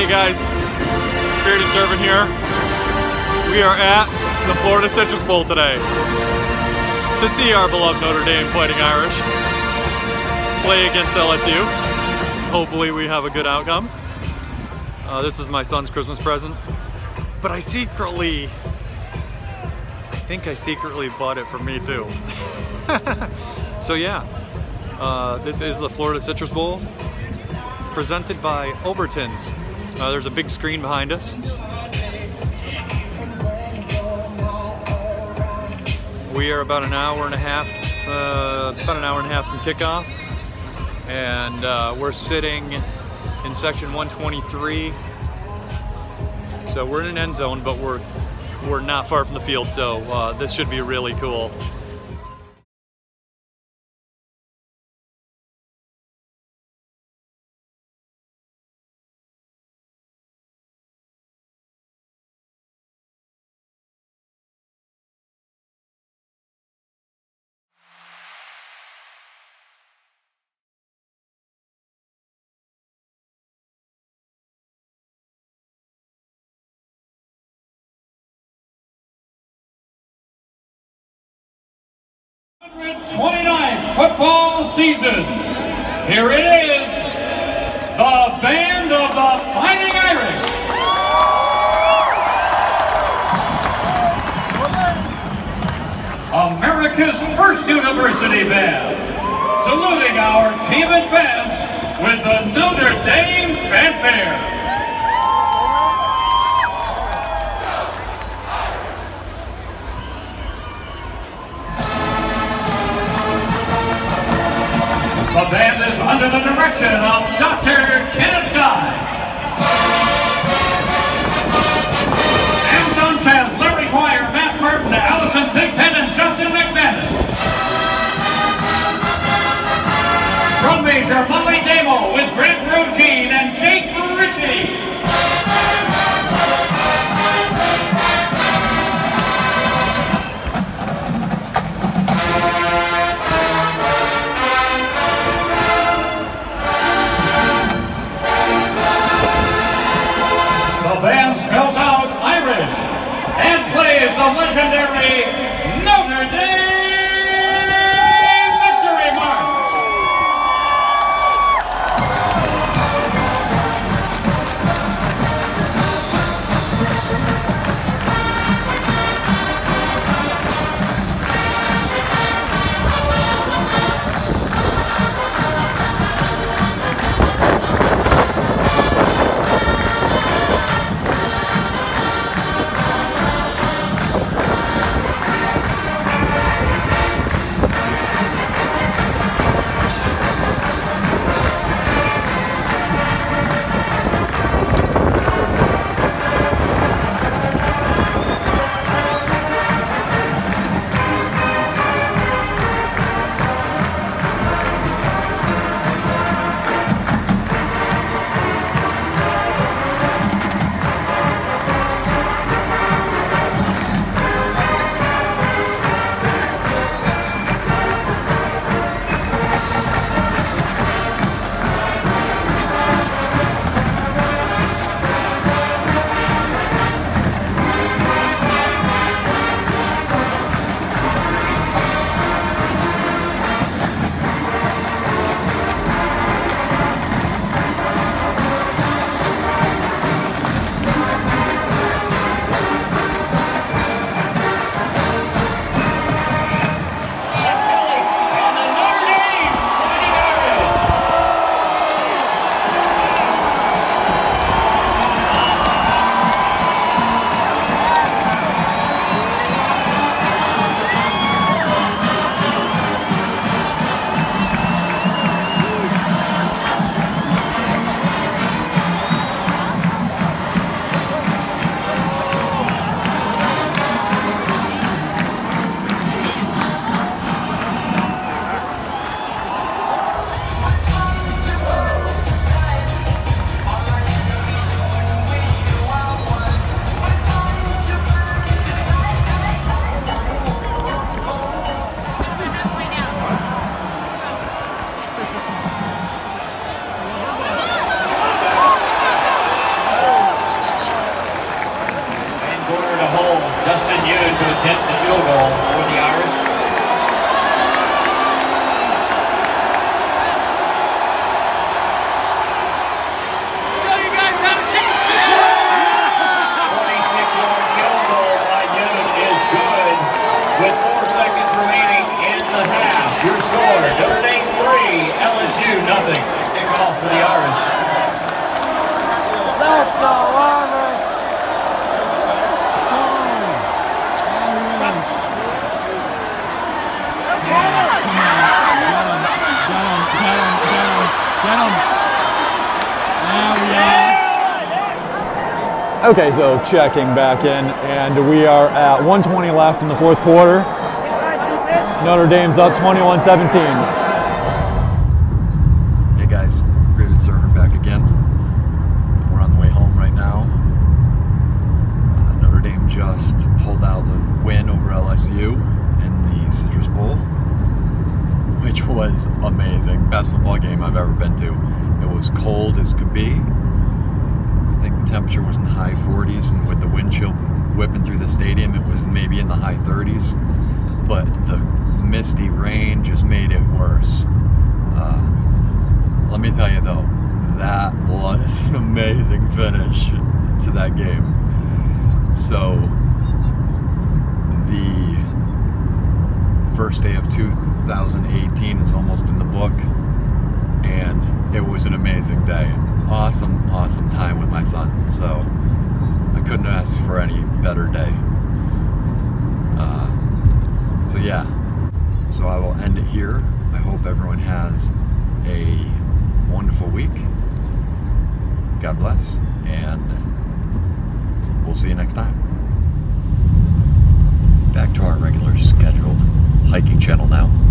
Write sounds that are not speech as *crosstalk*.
Hey guys, Bearded Servant here. We are at the Florida Citrus Bowl today to see our beloved Notre Dame Fighting Irish play against LSU. Hopefully we have a good outcome. Uh, this is my son's Christmas present, but I secretly, I think I secretly bought it for me too. *laughs* so yeah, uh, this is the Florida Citrus Bowl presented by Overton's. Uh, there's a big screen behind us. We are about an hour and a half, uh, about an hour and a half from kickoff, and uh, we're sitting in section 123. So we're in an end zone, but we're we're not far from the field, so uh, this should be really cool. Twenty-ninth football season. Here it is, the Band of the Fighting Irish. America's first university band. Saluting our team fans with the Notre Dame Fanfare. Under the direction of Dr. Kenneth Dye. Sam Sanchez, Larry Dwyer, Matt Burton, Allison Thigpen, and Justin McManus. Drum major Molly Damo with Brent Rogine and Jake Ritchie. Get him. There we are. Okay, so checking back in, and we are at 120 left in the fourth quarter. Notre Dame's up 21-17. Hey guys, Bearded Servant back again. We're on the way home right now. Uh, Notre Dame just pulled out the win over LSU which was amazing. Best football game I've ever been to. It was cold as could be. I think the temperature was in the high 40s, and with the wind chill whipping through the stadium, it was maybe in the high 30s. But the misty rain just made it worse. Uh, let me tell you though, that was *laughs* an amazing finish to that game. So, the first day of 2018 is almost in the book, and it was an amazing day. Awesome, awesome time with my son. So, I couldn't ask for any better day. Uh, so, yeah. So, I will end it here. I hope everyone has a wonderful week. God bless, and we'll see you next time. Back to our regular scheduled hiking channel now.